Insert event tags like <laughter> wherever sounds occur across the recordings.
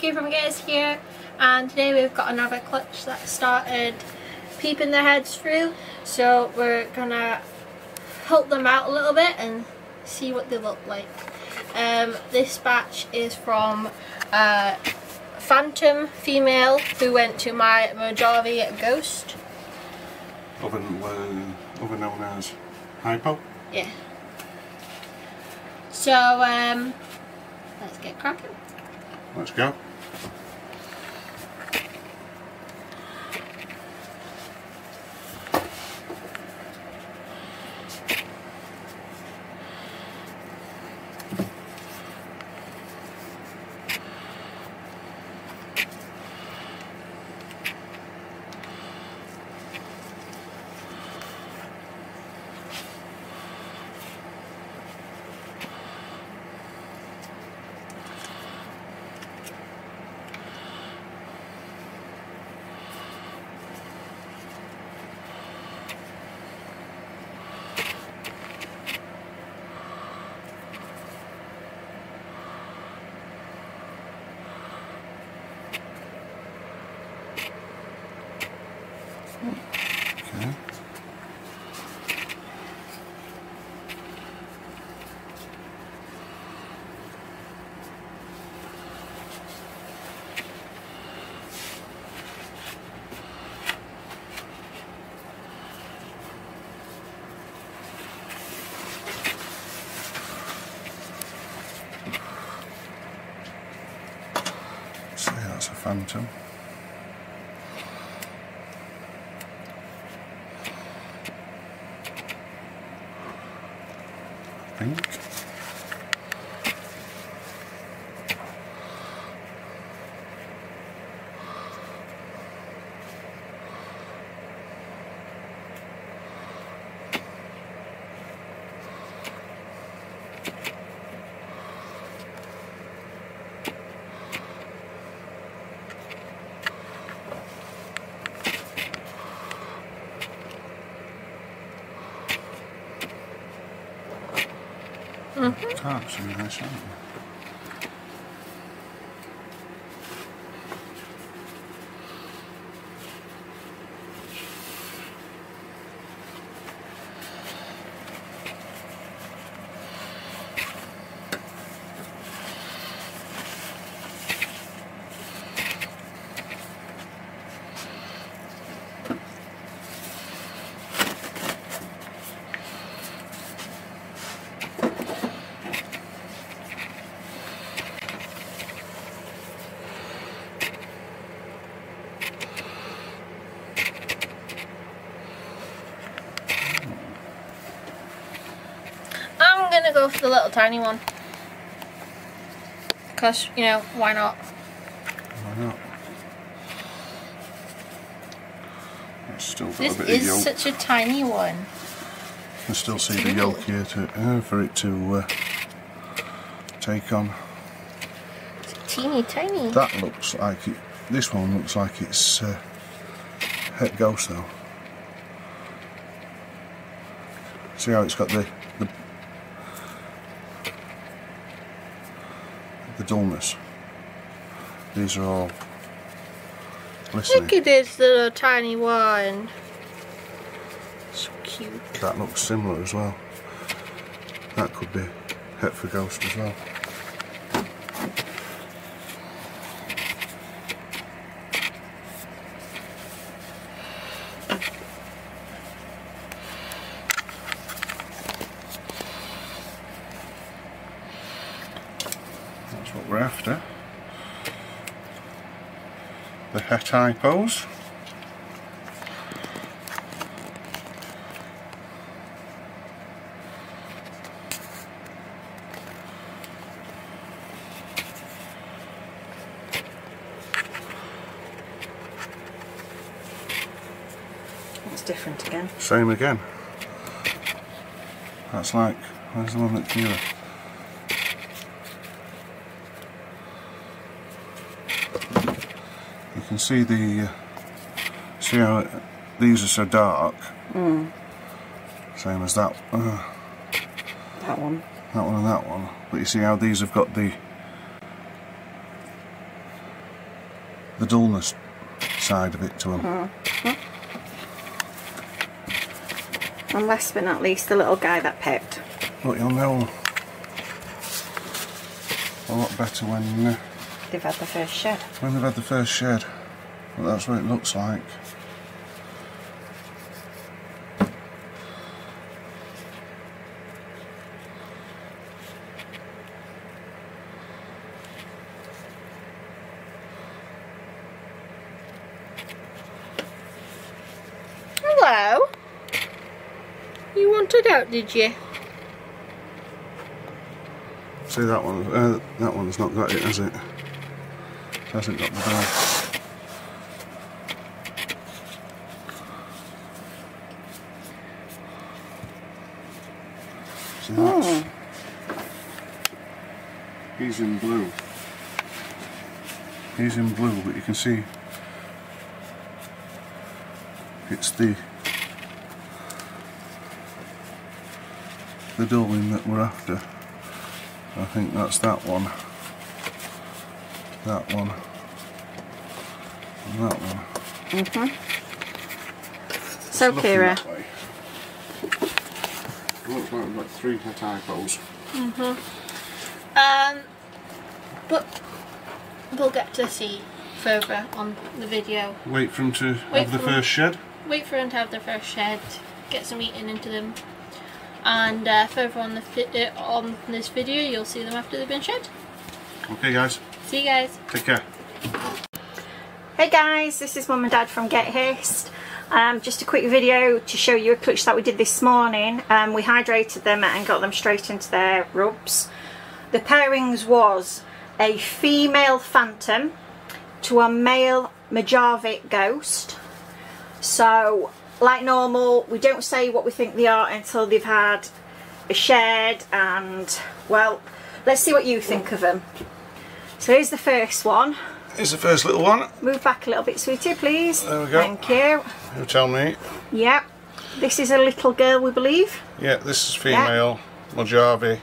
From Gators here and today we've got another clutch that started peeping their heads through so we're gonna help them out a little bit and see what they look like. Um, this batch is from uh, Phantom female who went to my Mojave Ghost. Other, uh, other known as Hypo. Yeah. So um, let's get cracking. Let's go. Okay. So Tarps are nice, aren't they? I'm gonna go for the little tiny one. Because, you know, why not? Why not? It's still got This a bit is of yolk. such a tiny one. You can still see the yolk here to, uh, for it to uh, take on. It's teeny tiny. That looks like it. This one looks like it's uh, het ghost though. See how it's got the the, the dullness. These are all glistening. Look at this little tiny one. So cute. That looks similar as well. That could be het for ghost as well. We're after. The het hypos. It's different again. Same again. That's like, where's the one that's nearer? You can see the, uh, see how these are so dark. Same as that, uh, That one. that one and that one. But you see how these have got the the dullness side of it to them. Mm-hmm. And last but not least, the little guy that picked. But you'll know a lot better when uh, They've had the first shed. when they've had the first shed. But that's what it looks like. Hello. You wanted out, did you? See that one? Uh, that one's not got it, has it? Hasn't got the bell. See that's, Hmm. He's in blue. He's in blue, but you can see it's the the dulling that we're after. I think that's that one. That one. And that one. Mm-hmm. So, Looking Kira. Looks like we've got three hypos. Um, but we'll get to see further on the video. Wait for them to Wait have the for first shed. Wait for them to have their first shed, get some eating into them, and uh, further on the fi- uh, on this video, you'll see them after they've been shed. Okay guys, See you guys. take care. Hey guys, this is Mum and Dad from GetHissed. Um, just a quick video to show you a clutch that we did this morning. Um, we hydrated them and got them straight into their rubs. The pairings was a female phantom to a male Mojave ghost. So, like normal, we don't say what we think they are until they've had a shed and, well, let's see what you think of them. So here's the first one. Here's the first little one. Move back a little bit, sweetie, please. There we go. Thank you. You tell me. Yep. This is a little girl, we believe. Yeah, this is female, Mojave,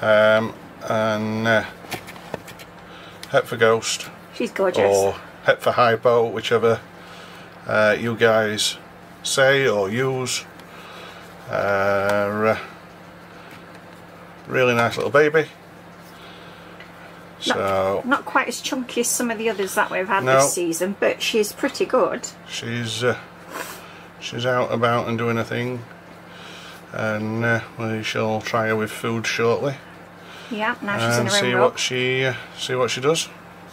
um, and uh, Het for Ghost, She's gorgeous. or Het for Hypo, whichever uh, you guys say or use. Uh, really nice little baby. So Not quite as chunky as some of the others that we've had No. this season, but she's pretty good. she's uh, she's out about and doing a thing, and uh, we shall try her with food shortly. Yeah, now she's in her see own what she uh, see what she does.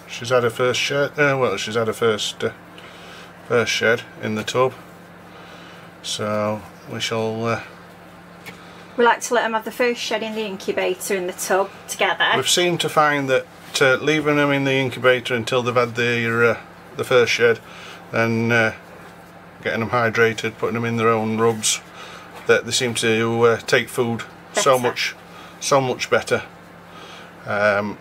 She's had her first shed. Uh, well, she's had her first uh, first shed in the tub. So we shall. Uh, We like to let them have the first shed in the incubator in the tub together. we've seemed to find that uh, leaving them in the incubator until they've had their uh, the first shed, and uh, getting them hydrated, putting them in their own rubs, that they seem to uh, take food so much, so much better. Um,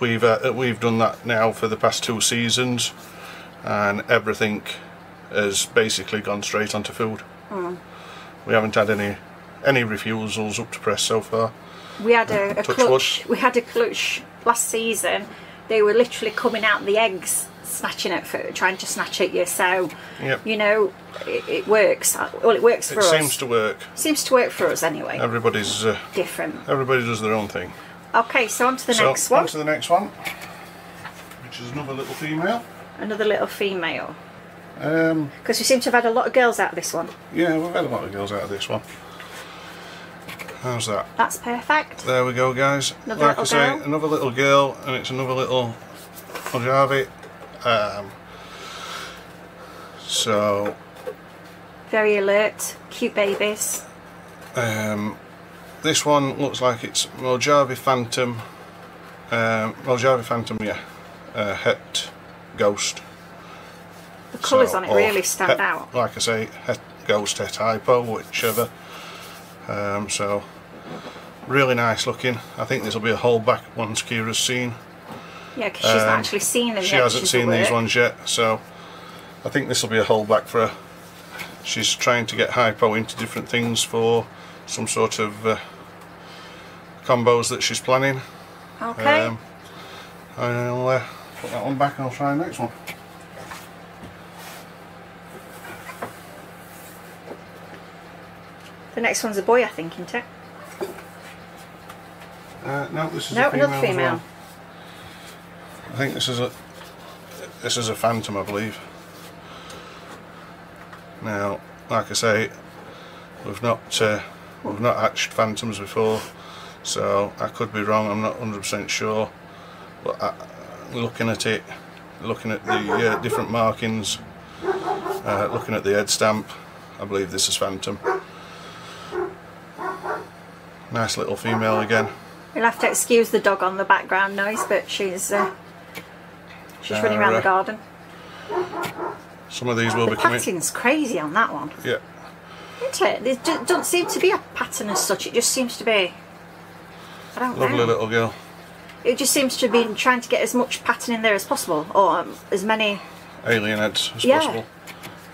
we've uh, we've done that now for the past two seasons, and everything has basically gone straight onto food. Hmm. We haven't had any any refusals up to press so far. We had a, a clutch. We had a clutch last season. They were literally coming out the eggs, snatching at food, trying to snatch at you. So, Yep. you know, it, it works. Well, it works for It us. seems to work. Seems to work for us anyway. Everybody's uh, Different. everybody does their own thing. Okay, so on to the so next one. on to the next one, which is another little female. Another little female. Um, Because we seem to have had a lot of girls out of this one. yeah, we've had a lot of girls out of this one. How's that? That's perfect. There we go, guys. Another like I little say, girl. another little girl, and it's another little Mojave. Um, so, Very alert, cute babies. um, this one looks like it's Mojave Phantom. Um, Mojave Phantom, yeah. Uh, het Ghost. The colours So, on it really stand het- out. Like I say, het Ghost, het Hypo, whichever. Um, so, really nice looking. I think this will be a hold back once Kira's seen. Yeah, because she's not Um, actually seen them She yet. hasn't seen these ones yet, so I think this will be a hold back for her. She's trying to get hypo into different things for some sort of uh, combos that she's planning. Okay. Um, I'll uh, Put that one back and I'll try the next one. The next one's a boy, I think, isn't it? Uh, no, this is No, a female. another female. well. I think this is a this is a phantom, I believe. Now, like I say, we've not uh, we've not hatched phantoms before, so I could be wrong. I'm not 100% sure, but I, looking at it, looking at the uh, different markings, uh, looking at the head stamp, I believe this is phantom. Nice little female again. You'll have to excuse the dog on the background noise, but she's uh, she's running around the garden. Some of these will The be coming. pattern's crazy on that one, Yeah, isn't it? There do- doesn't seem to be a pattern as such. It just seems to be. I don't lovely know. little girl. It just seems to be trying to get as much pattern in there as possible, or um, as many. Alien heads as Yeah. possible.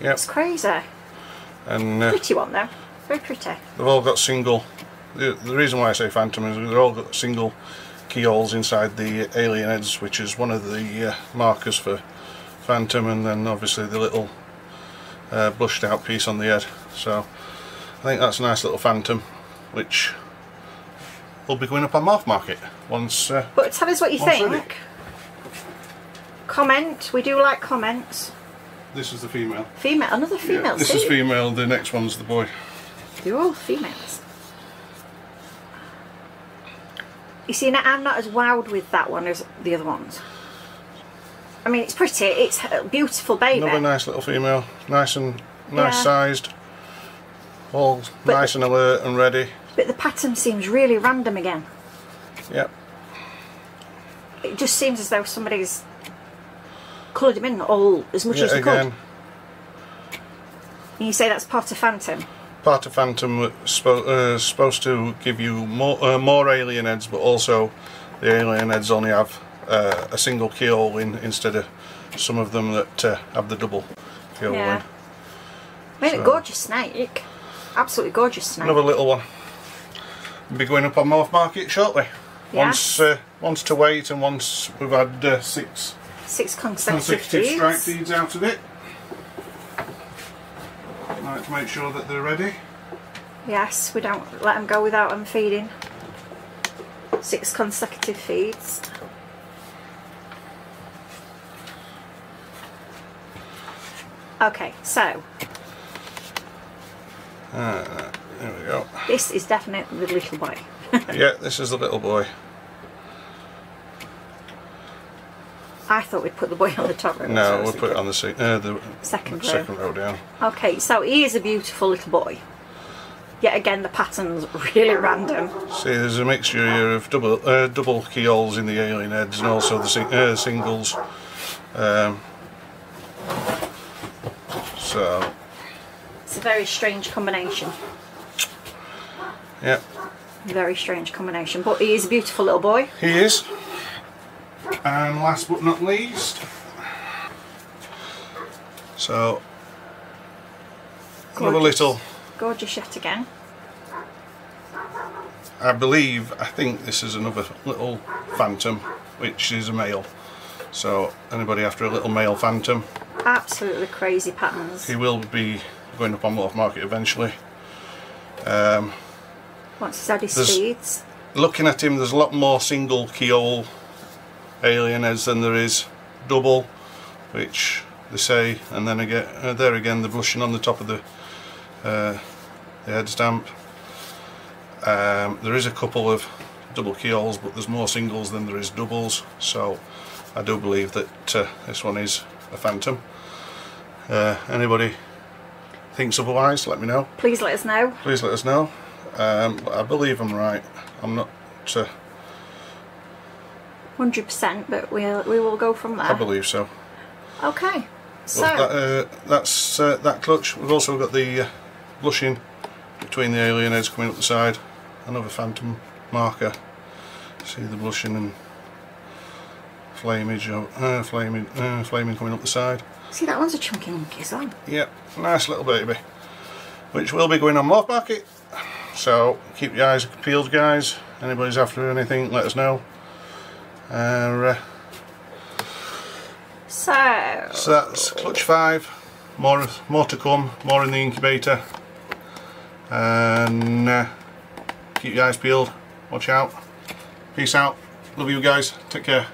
Yeah, It's crazy. and uh, Pretty one though. Very pretty. they've all got single. The, the reason why I say phantom is they've all got single keyholes inside the alien heads, which is one of the uh, markers for phantom, and then obviously the little uh, blushed out piece on the head. So I think that's a nice little phantom, which will be going up on Morph Market once. Uh, But tell us what you think. sorry. Comment. We do like comments. this is the female. Female. Another female. Yeah, this see? is female. The next one's the boy. They're all females. You see, now I'm not as wowed with that one as the other ones. I mean, it's pretty. It's a beautiful baby. Another nice little female, nice and nice Yeah. sized, all But- nice and alert and ready. But the pattern seems really random again. Yep. It just seems as though somebody's coloured them in all as much Yeah, as they again, could. And you say that's part of Phantom. part of Phantom was spo- uh, supposed to give you more uh, more alien heads, but also the alien heads only have uh, a single keyhole in instead of some of them that uh, have the double keyhole Yeah. in. I mean, So- a gorgeous snake. Absolutely gorgeous snake. Another little one. Be going up on Morph Market shortly. Yeah. Once uh, once to wait and once we've had uh, six Six consecutive consecutive feeds. strike feeds out of it. Like to make sure that they're ready. Yes, we don't let them go without them feeding. Six consecutive feeds. Okay, so There we go. this is definitely the little boy. <laughs> yeah, this is the little boy. I thought we'd put the boy on the top row. No, we'll put it on the, se- uh, the second row. second row down. Okay, so he is a beautiful little boy. Yet again, the pattern's <laughs> really random. See, there's a mixture here of double uh, double keyholes in the alien heads and also the sing- uh, singles. Um, so, It's a very strange combination. Yeah, Very strange combination. But he is a beautiful little boy. he is. And last but not least, so another little. Gorgeous yet again. I believe, I think this is another little phantom, which is a male. So anybody after a little male phantom, Absolutely crazy patterns. he will be going up on Morph Market eventually. Um, Once he's had his There's- feeds. looking at him, there's a lot more single keyhole alien heads than there is double, which they say, and then again, uh, there again, the blushing on the top of the uh, the head stamp. Um, there is a couple of double keyholes, but there's more singles than there is doubles, so I do believe that uh, this one is a phantom. Uh, anybody thinks otherwise, let me know. Please let us know. Please let us know. Um, I believe I'm right. I'm not. Uh, 100%, but we'll, we will go from there. I believe so. Okay. So, Well, that, uh, that's uh, that clutch. We've also got the uh, blushing between the alien heads coming up the side. Another phantom marker. See the blushing and flamage, uh, flaming, uh, flaming coming up the side. see, that one's a chunky monkey as well. Yep, nice little baby. Which will be going on Morph Market. So keep your eyes peeled, guys. Anybody's after anything, let us know. Uh, uh, So, So that's clutch five. More, more to come. More in the incubator. And uh, keep your eyes peeled. Watch out. Peace out. Love you guys. Take care.